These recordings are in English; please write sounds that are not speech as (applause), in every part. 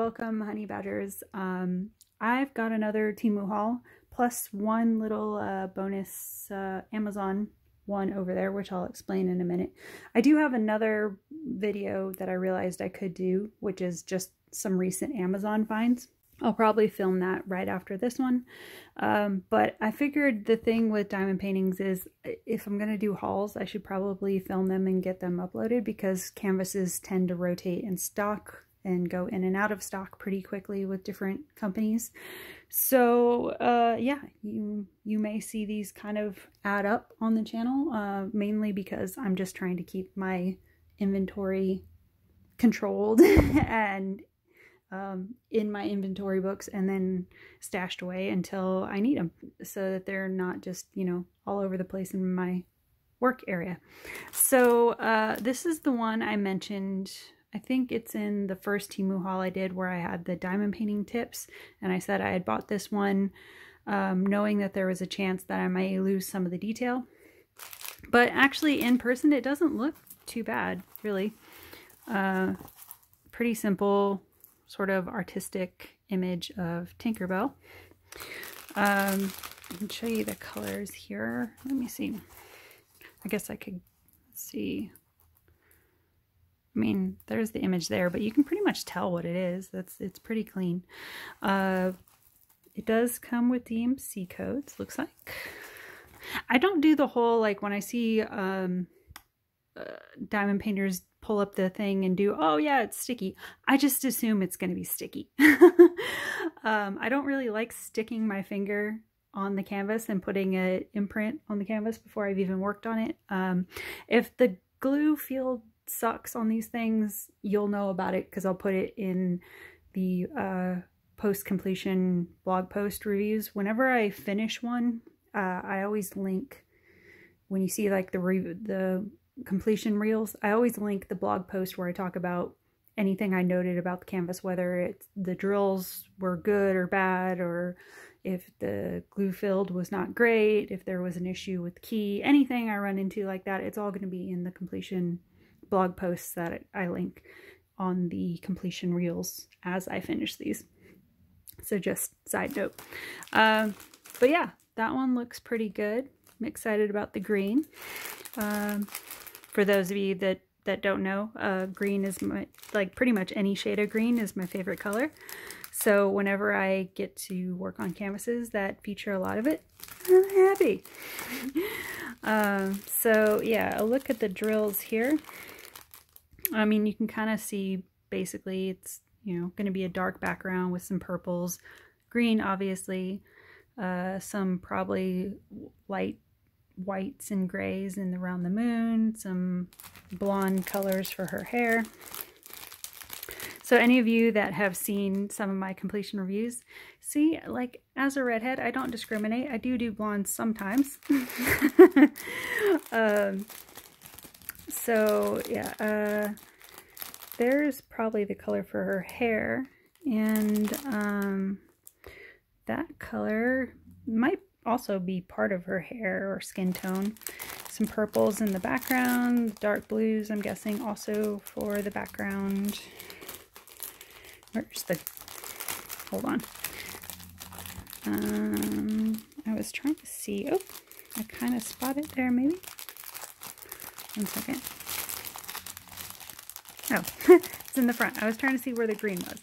welcome honey badgers. Um, I've got another Temu haul plus one little uh, bonus uh, Amazon one over there, which I'll explain in a minute. I do have another video that I realized I could do, which is just some recent Amazon finds. I'll probably film that right after this one. Um, but I figured the thing with diamond paintings is if I'm going to do hauls, I should probably film them and get them uploaded because canvases tend to rotate in stock and go in and out of stock pretty quickly with different companies. So uh, yeah, you you may see these kind of add up on the channel, uh, mainly because I'm just trying to keep my inventory controlled (laughs) and um, in my inventory books and then stashed away until I need them so that they're not just, you know, all over the place in my work area. So uh, this is the one I mentioned. I think it's in the first Temu haul I did where I had the diamond painting tips and I said I had bought this one um, knowing that there was a chance that I might lose some of the detail. But actually in person it doesn't look too bad, really. Uh, pretty simple, sort of artistic image of Tinkerbell. Um, I can show you the colors here. Let me see. I guess I could see. I mean, there's the image there, but you can pretty much tell what it is. That's It's pretty clean. Uh, it does come with DMC codes, looks like. I don't do the whole, like, when I see um, uh, diamond painters pull up the thing and do, oh yeah, it's sticky. I just assume it's going to be sticky. (laughs) um, I don't really like sticking my finger on the canvas and putting an imprint on the canvas before I've even worked on it. Um, if the glue field sucks on these things, you'll know about it because I'll put it in the uh, post-completion blog post reviews. Whenever I finish one, uh, I always link when you see like the the completion reels, I always link the blog post where I talk about anything I noted about the canvas, whether it's the drills were good or bad, or if the glue filled was not great, if there was an issue with key, anything I run into like that, it's all going to be in the completion blog posts that I link on the completion reels as I finish these. So just side note. Um, but yeah, that one looks pretty good. I'm excited about the green. Um, for those of you that, that don't know, uh, green is my, like pretty much any shade of green is my favorite color. So whenever I get to work on canvases that feature a lot of it, I'm happy. (laughs) um, so yeah, a look at the drills here. I mean, you can kind of see basically it's, you know, going to be a dark background with some purples, green obviously, uh, some probably light whites and grays and around the moon, some blonde colors for her hair. So any of you that have seen some of my completion reviews, see, like, as a redhead, I don't discriminate. I do do blondes sometimes. (laughs) um, so, yeah, uh, there's probably the color for her hair. And um, that color might also be part of her hair or skin tone. Some purples in the background, dark blues I'm guessing also for the background. Where's the, hold on. Um, I was trying to see, oh, I kind of spotted it there maybe. One second. Oh, (laughs) it's in the front. I was trying to see where the green was.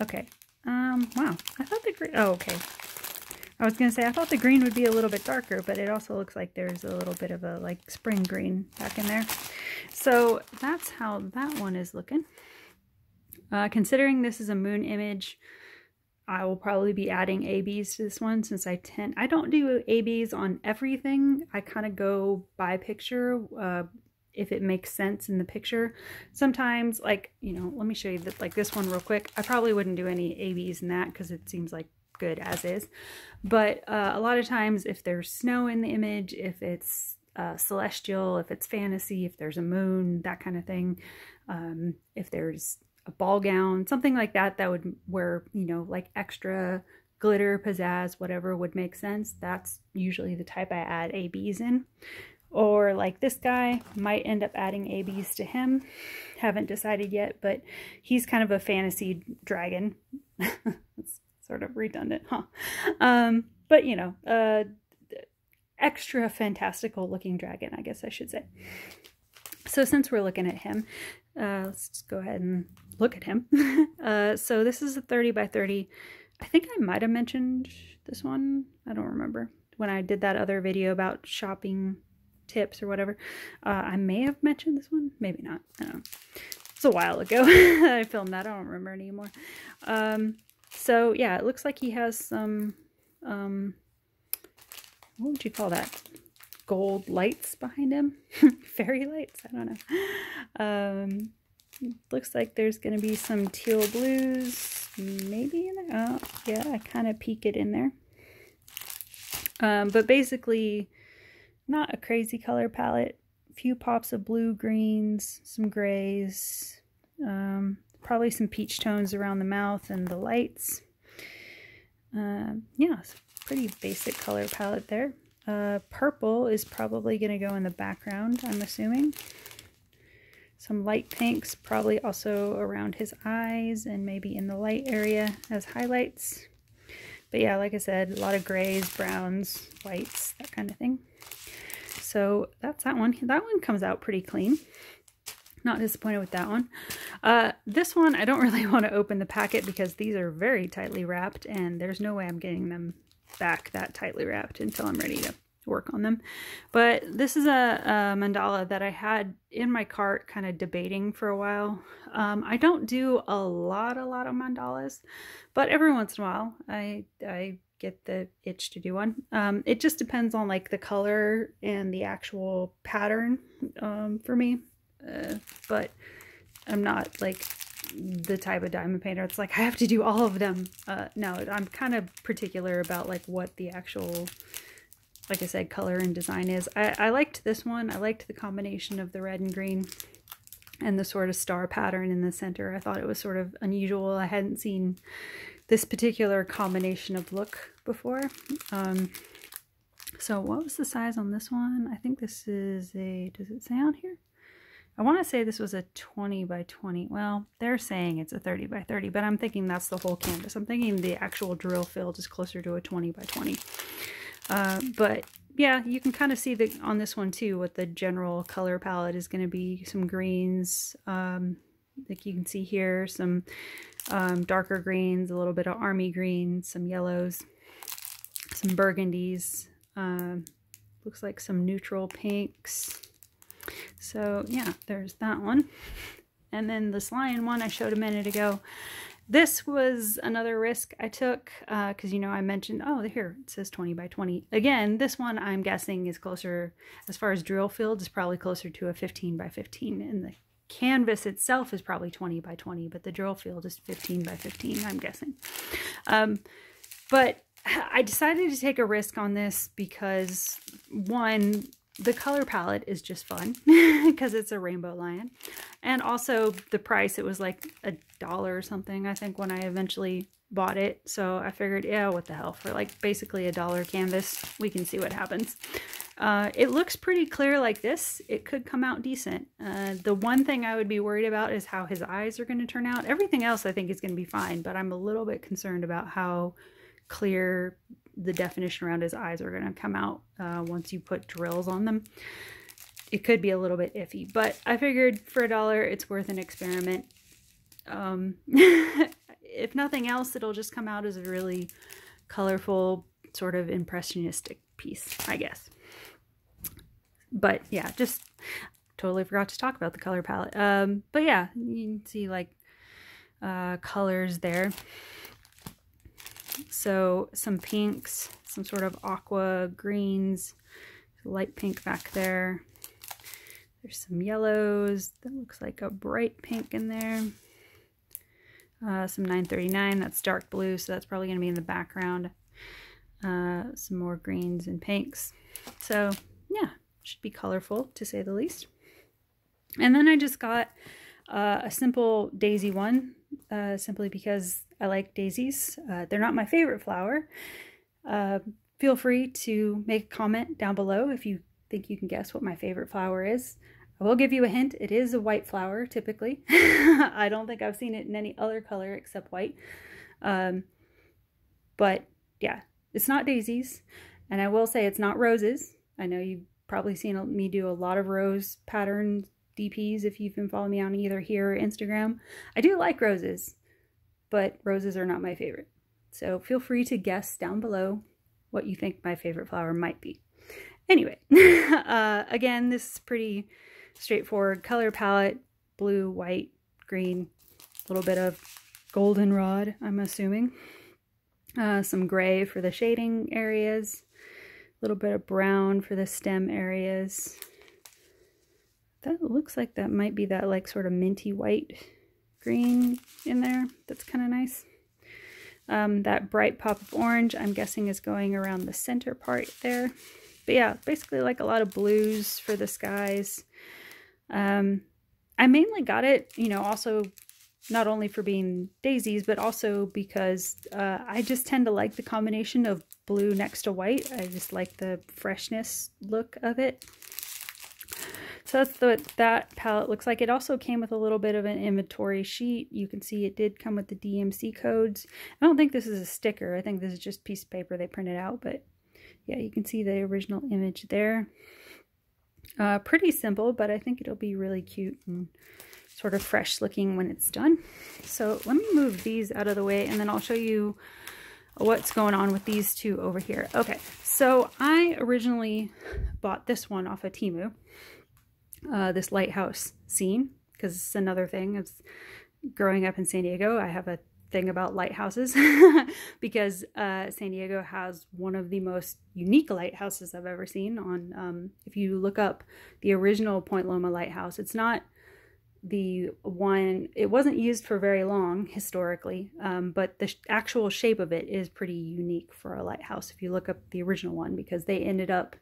Okay. Um, wow. I thought the green, oh, okay. I was going to say, I thought the green would be a little bit darker, but it also looks like there's a little bit of a like spring green back in there. So that's how that one is looking. Uh, considering this is a moon image, I will probably be adding ABs to this one since I tend, I don't do ABs on everything. I kind of go by picture uh, if it makes sense in the picture. Sometimes, like, you know, let me show you that, like this one real quick. I probably wouldn't do any ABs in that because it seems like good as is. But uh, a lot of times if there's snow in the image, if it's uh, celestial, if it's fantasy, if there's a moon, that kind of thing, um, if there's a ball gown, something like that, that would where, you know, like extra glitter, pizzazz, whatever would make sense. That's usually the type I add ABs in. Or like this guy, might end up adding ABs to him. Haven't decided yet, but he's kind of a fantasy dragon. (laughs) it's sort of redundant, huh? Um, but you know, uh, extra fantastical looking dragon, I guess I should say. So since we're looking at him, uh, let's just go ahead and look at him. (laughs) uh, so this is a 30 by 30. I think I might have mentioned this one. I don't remember. When I did that other video about shopping tips or whatever. Uh, I may have mentioned this one. Maybe not. I don't know. It's a while ago (laughs) I filmed that. I don't remember anymore. Um, so yeah, it looks like he has some, um, what would you call that? Gold lights behind him. (laughs) Fairy lights? I don't know. Um, looks like there's going to be some teal blues maybe in there. Oh, yeah, I kind of peek it in there. Um, but basically, not a crazy color palette. A few pops of blue, greens, some grays, um, probably some peach tones around the mouth and the lights. Uh, yeah, pretty basic color palette there. Uh, purple is probably going to go in the background, I'm assuming. Some light pinks, probably also around his eyes and maybe in the light area as highlights. But yeah, like I said, a lot of grays, browns, whites, that kind of thing. So that's that one. That one comes out pretty clean. Not disappointed with that one. Uh, this one, I don't (laughs) really want to open the packet because these are very tightly wrapped and there's no way I'm getting them back that tightly wrapped until I'm ready to work on them. But this is a, a mandala that I had in my cart kind of debating for a while. Um, I don't do a lot, a lot of mandalas, but every once in a while I, I get the itch to do one. Um, it just depends on like the color and the actual pattern um, for me. Uh, but I'm not like the type of diamond painter. It's like I have to do all of them. Uh, no, I'm kind of particular about like what the actual, like I said, color and design is. I, I liked this one. I liked the combination of the red and green and the sort of star pattern in the center. I thought it was sort of unusual. I hadn't seen this particular combination of look before. Um, so what was the size on this one? I think this is a, does it say on here? I want to say this was a 20 by 20. Well, they're saying it's a 30 by 30, but I'm thinking that's the whole canvas. I'm thinking the actual drill field is closer to a 20 by 20. Uh, but yeah, you can kind of see that on this one too, what the general color palette is going to be. Some greens, um, like you can see here, some um, darker greens, a little bit of army green, some yellows, some burgundies, um, looks like some neutral pinks, so yeah, there's that one. And then this lion one I showed a minute ago. This was another risk I took because, uh, you know, I mentioned, oh, here, it says 20 by 20. Again, this one I'm guessing is closer, as far as drill field, is probably closer to a 15 by 15. in the canvas itself is probably 20 by 20, but the drill field is 15 by 15, I'm guessing. Um, but I decided to take a risk on this because, one, the color palette is just fun (laughs) because it's a rainbow lion. And also the price, it was like a dollar or something, I think, when I eventually bought it. So I figured, yeah, what the hell, for like basically a dollar canvas, we can see what happens. Uh, it looks pretty clear like this. It could come out decent. Uh, the one thing I would be worried about is how his eyes are going to turn out. Everything else I think is going to be fine, but I'm a little bit concerned about how clear the definition around his eyes are going to come out uh, once you put drills on them. It could be a little bit iffy, but I figured for a dollar, it's worth an experiment. Um, (laughs) if nothing else, it'll just come out as a really colorful, sort of impressionistic piece, I guess. But yeah, just totally forgot to talk about the color palette. Um, but yeah, you can see like uh, colors there. So some pinks, some sort of aqua greens, light pink back there. There's some yellows. That looks like a bright pink in there. Uh, some 939, that's dark blue, so that's probably going to be in the background. Uh, some more greens and pinks. So yeah, should be colorful to say the least. And then I just got uh, a simple daisy one, uh, simply because I like daisies. Uh, they're not my favorite flower. Uh, feel free to make a comment down below if you think you can guess what my favorite flower is. I will give you a hint. It is a white flower, typically. (laughs) I don't think I've seen it in any other color except white. Um, but yeah, it's not daisies. And I will say it's not roses. I know you've probably seen me do a lot of rose pattern DPs if you've been following me on either here or Instagram. I do like roses, but roses are not my favorite. So feel free to guess down below what you think my favorite flower might be. Anyway, (laughs) uh, again, this is pretty straightforward color palette, blue, white, green, a little bit of goldenrod, I'm assuming. Uh, some gray for the shading areas, little bit of brown for the stem areas. That looks like that might be that like sort of minty white green in there. That's kind of nice. Um, that bright pop of orange, I'm guessing is going around the center part there. But yeah, basically like a lot of blues for the skies. Um, I mainly got it, you know, also not only for being daisies, but also because uh, I just tend to like the combination of blue next to white. I just like the freshness look of it. So that's what that palette looks like. It also came with a little bit of an inventory sheet. You can see it did come with the DMC codes. I don't think this is a sticker. I think this is just piece of paper they printed out, but yeah, you can see the original image there. Uh, pretty simple, but I think it'll be really cute and sort of fresh looking when it's done. So let me move these out of the way and then I'll show you what's going on with these two over here. Okay, so I originally bought this one off of Temu, uh, this lighthouse scene, because it's another thing. It's growing up in San Diego, I have a thing about lighthouses (laughs) because uh, San Diego has one of the most unique lighthouses I've ever seen. On um, if you look up the original Point Loma lighthouse, it's not the one. It wasn't used for very long historically, um, but the sh actual shape of it is pretty unique for a lighthouse. If you look up the original one, because they ended up,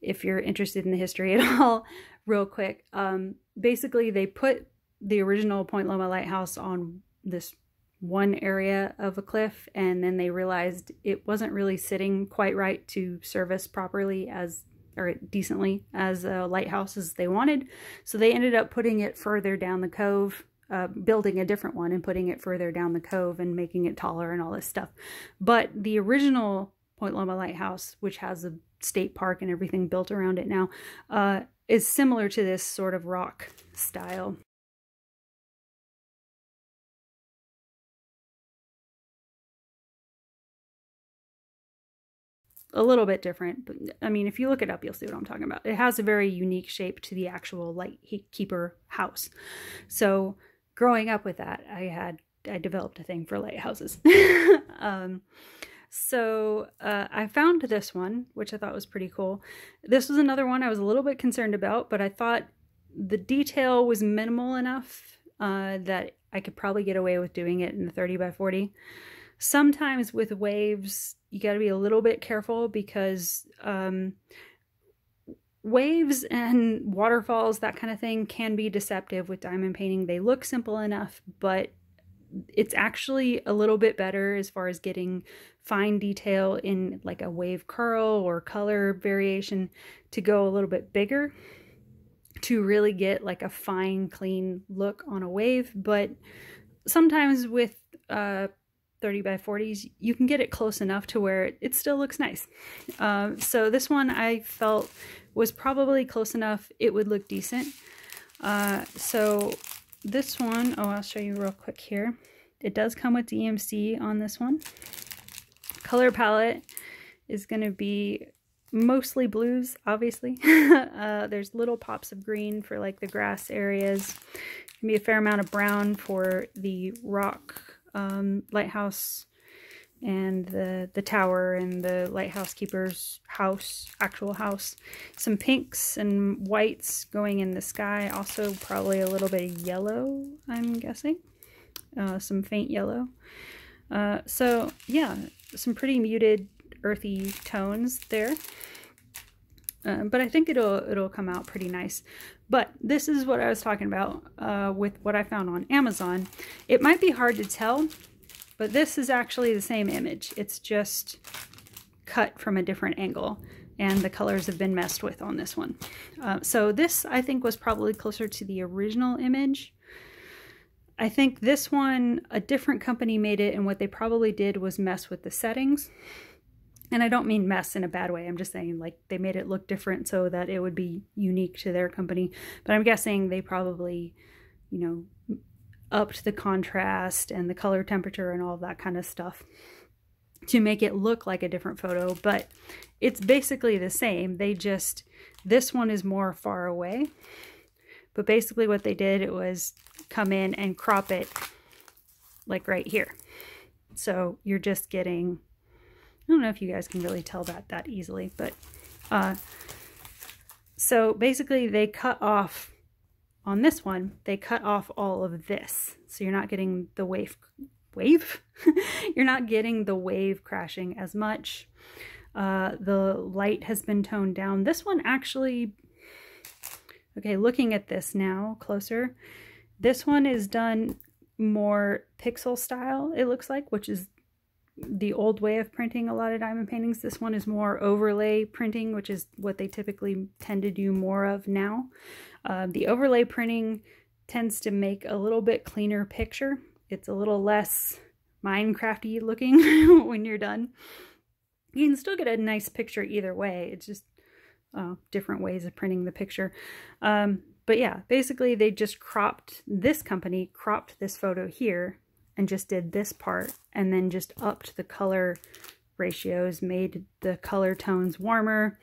if you're interested in the history at (laughs) all, real quick, um, basically they put the original Point Loma lighthouse on this one area of a cliff and then they realized it wasn't really sitting quite right to service properly as or decently as a lighthouse as they wanted. So they ended up putting it further down the cove uh, building a different one and putting it further down the cove and making it taller and all this stuff. But the original point loma lighthouse which has a state park and everything built around it now uh, is similar to this sort of rock style a little bit different. But I mean, if you look it up, you'll see what I'm talking about. It has a very unique shape to the actual light keeper house. So growing up with that, I had I developed a thing for lighthouses. (laughs) um, so uh, I found this one, which I thought was pretty cool. This was another one I was a little bit concerned about, but I thought the detail was minimal enough uh, that I could probably get away with doing it in the 30 by 40. Sometimes with waves, you got to be a little bit careful because um, waves and waterfalls, that kind of thing, can be deceptive with diamond painting. They look simple enough, but it's actually a little bit better as far as getting fine detail in like a wave curl or color variation to go a little bit bigger to really get like a fine clean look on a wave but sometimes with uh, 30 by 40s, you can get it close enough to where it, still looks nice. Uh, so this one I felt was probably close enough it would look decent. Uh, so this one, oh, I'll show you real quick here. It does come with DMC on this one. Color palette is going to be mostly blues, obviously. (laughs) uh, there's little pops of green for like the grass areas. Can be a fair amount of brown for the rock um, lighthouse and the the tower and the lighthouse keeper's house actual house. Some pinks and whites going in the sky also probably a little bit of yellow i'm guessing. Uh, some faint yellow. Uh, so yeah some pretty muted earthy tones there. Uh, but I think it'll it'll come out pretty nice. But this is what I was talking about uh, with what I found on Amazon. It might be hard to tell, but this is actually the same image. It's just cut from a different angle. and the colors have been messed with on this one. Uh, so this, I think, was probably closer to the original image. I think this one, a different company made it, and what they probably did was mess with the settings. And I don't mean mess in a bad way. I'm just saying like they made it look different so that it would be unique to their company. But I'm guessing they probably, you know, upped the contrast and the color temperature and all that kind of stuff to make it look like a different photo, but it's basically the same. They just, this one is more far away, but basically what they did it was come in and crop it like right here. So you're just getting, don't know if you guys can really tell that that easily, but uh, so basically they cut off on this one, they cut off all of this. So you're not getting the wave wave. (laughs) You're not getting the wave crashing as much. Uh, the light has been toned down. This one actually, okay, looking at this now closer, this one is done more pixel style, it looks like, which is the old way of printing a lot of diamond paintings. This one is more overlay printing, which is what they typically tend to do more of now. Uh, the overlay printing tends to make a little bit cleaner picture it's a little less Minecrafty looking (laughs) when you're done. You can still get a nice picture either way. It's just uh, different ways of printing the picture. Um, but yeah, basically they just cropped, this company cropped this photo here and just did this part and then just upped the color ratios, made the color tones warmer,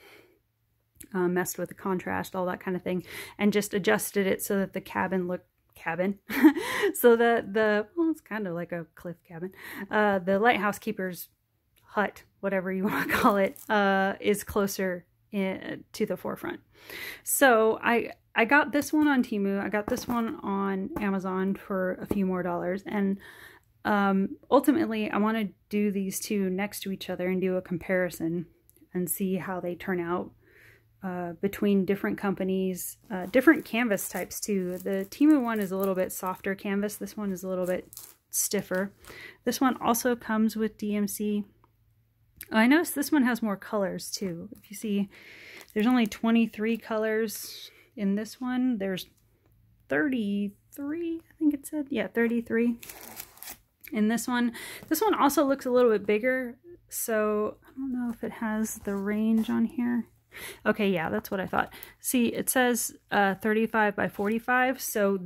uh, messed with the contrast, all that kind of thing, and just adjusted it so that the cabin looked cabin. (laughs) so that the, well, it's kind of like a cliff cabin. Uh, the lighthouse keeper's hut, whatever you (laughs) want to call it, uh, is closer in, to the forefront. So I, I got this one on Temu. I got this one on Amazon for a few more dollars. And um, ultimately, I want to do these two next to each other and do a comparison and see how they turn out uh, between different companies, uh, different canvas types too. The Temu one is a little bit softer canvas. This one is a little bit stiffer. This one also comes with DMC. I noticed this one has more colors too. If you see, there's only 23 colors in this one. There's 33, I think it said. Yeah, 33 in this one. This one also looks a little bit bigger, so I don't know if it has the range on here. Okay, yeah, that's what I thought. See, it says uh, 35 by 45, so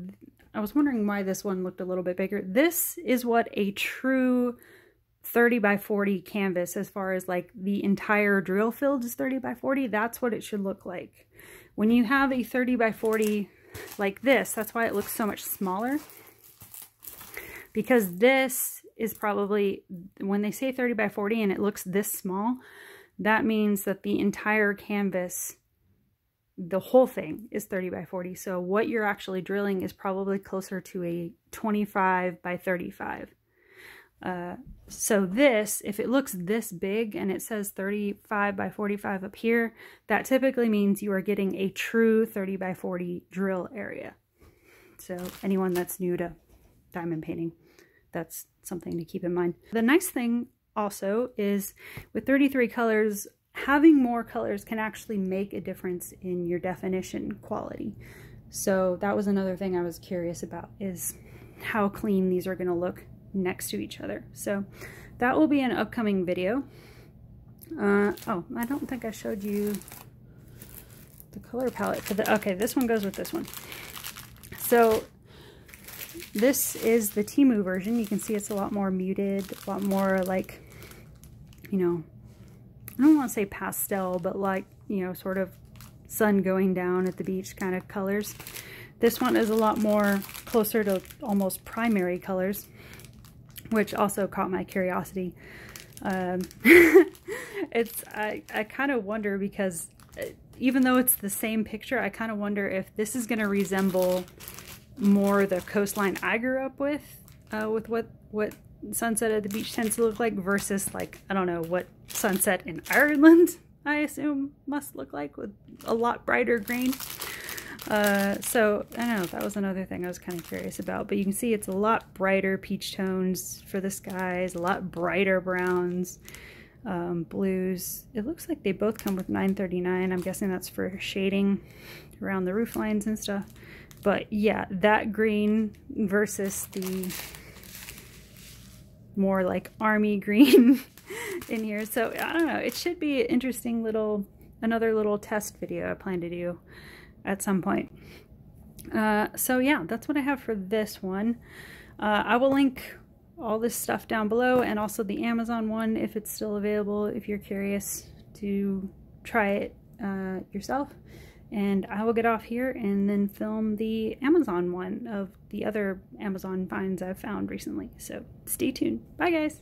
I was wondering why this one looked a little bit bigger. This is what a true 30 by 40 canvas, as far as like the entire drill field is 30 by 40, that's what it should look like. When you have a 30 by 40 like this, that's why it looks so much smaller. Because this is probably, when they say 30 by 40 and it looks this small, that means that the entire canvas, the whole thing is 30 by 40. So what you're actually drilling is probably closer to a 25 by 35. Uh, so this, if it looks this big and it says 35 by 45 up here, that typically means you are getting a true 30 by 40 drill area. So anyone that's new to diamond painting, that's something to keep in mind. The nice thing also is with 33 colors, having more colors can actually make a difference in your definition quality. So that was another thing I was curious about is how clean these are going to look next to each other. So that will be an upcoming video. Uh, oh, I don't think I showed you the color palette for the, okay, this one goes with this one. So this is the Temu version. You can see it's a lot more muted, a lot more like, you know, I don't want to say pastel, but like, you know, sort of sun going down at the beach kind of colors. This one is a lot more closer to almost primary colors, which also caught my curiosity. Um, (laughs) it's, I, I kind of wonder because uh, even though it's the same picture, I kind of wonder if this is going to resemble more the coastline I grew up with, uh, with what, what sunset at the beach tends to look like versus like, I don't know, what sunset in Ireland, (laughs) I assume, must look like with a lot brighter green. Uh, so, I don't know, that was another thing I was kind of curious about. But you can see it's a lot brighter peach tones for the skies, a lot brighter browns. um, blues. It looks like they both come with 939. I'm guessing that's for shading around the roof lines and stuff. But yeah, that green versus the more like army (laughs) green in here. So I don't know. It should be an interesting little, another little test video I plan to do at some point. Uh, so yeah, that's what I have for this one. Uh, I will link all this stuff down below and also the Amazon one if it's still available if you're curious to try it uh, yourself. And I will get off here and then film the Amazon one of the other Amazon finds I've found recently. So stay tuned. Bye guys!